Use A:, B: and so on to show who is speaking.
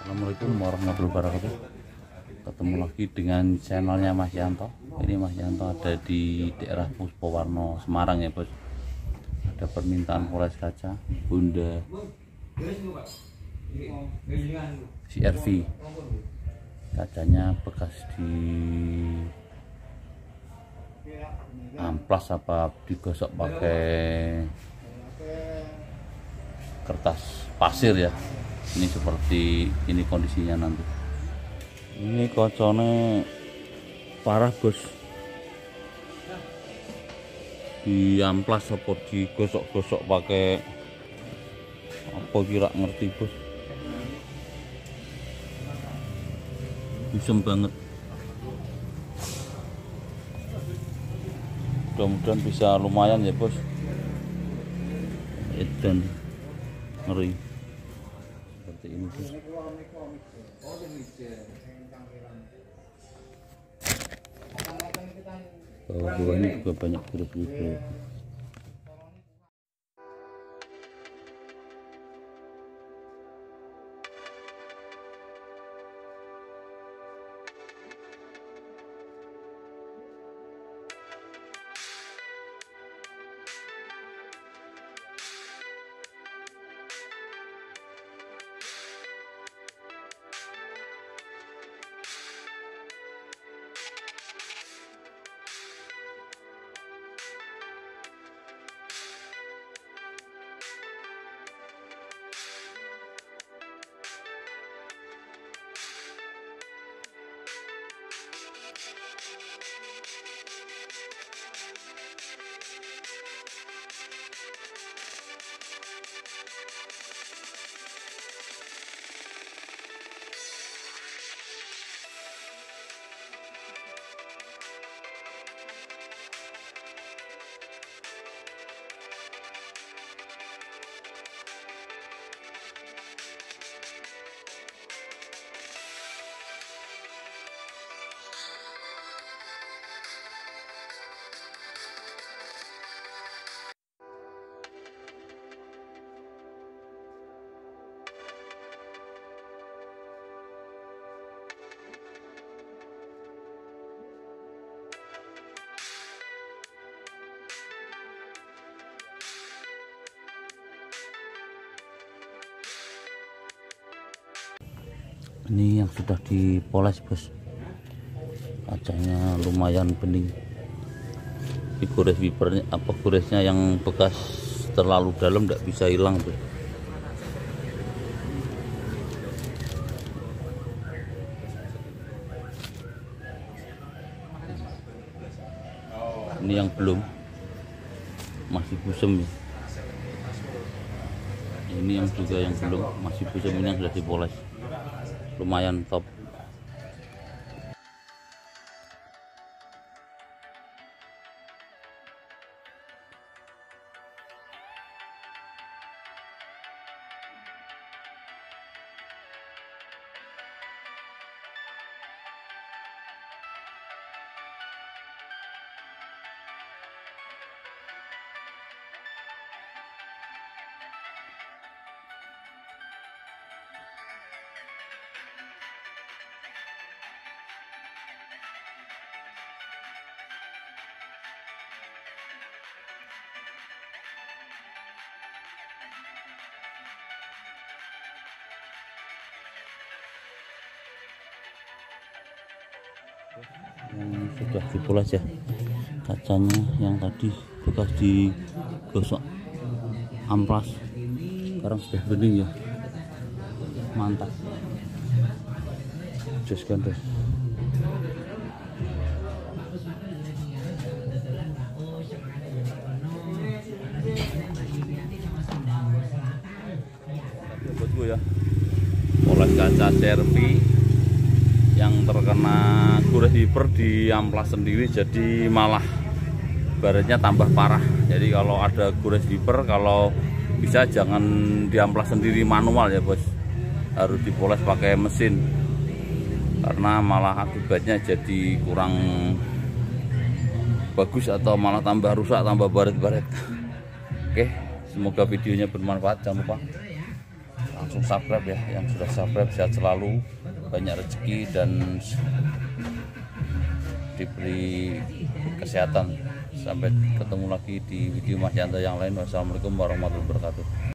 A: Assalamualaikum warahmatullahi wabarakatuh. Ketemu lagi dengan channelnya Mas Yanto. Ini Mas Yanto ada di daerah Puspowarno Semarang ya bos. Ada permintaan poles kaca Bunda CRV Kacanya bekas di amplas apa digosok pakai kertas pasir ya ini seperti ini kondisinya nanti. Ini kocone parah bos. Di amplas apa digosok-gosok pakai apa kira ngerti bos? Busem banget. Mudah-mudahan bisa lumayan ya bos. Edan. Ngeri seperti ini bos bawah-bawah ini juga banyak biru-biru ini yang sudah dipoles bos. Kacanya lumayan bening. Di gores wipernya apa goresnya yang bekas terlalu dalam tidak bisa hilang tuh ini yang belum. Masih busem ya. Ini yang juga yang belum. Masih busem ini yang sudah dipoles lumayan top yang sudah dipoles ya. Kacanya yang tadi bekas digosok amplas. Sekarang sudah bening ya. Mantap. Jos kan ya. Kaca servi yang terkena gores hiper di amplas sendiri jadi malah baretnya tambah parah. Jadi kalau ada gores hiper kalau bisa jangan diamplas sendiri manual ya bos. Harus dipoles pakai mesin. Karena malah akibatnya jadi kurang bagus atau malah tambah rusak tambah baret-baret. Oke semoga videonya bermanfaat. Jangan lupa langsung subscribe ya. Yang sudah subscribe sehat selalu banyak rezeki dan diberi kesehatan. Sampai ketemu lagi di video Mas Yanto yang lain. Wassalamualaikum warahmatullahi wabarakatuh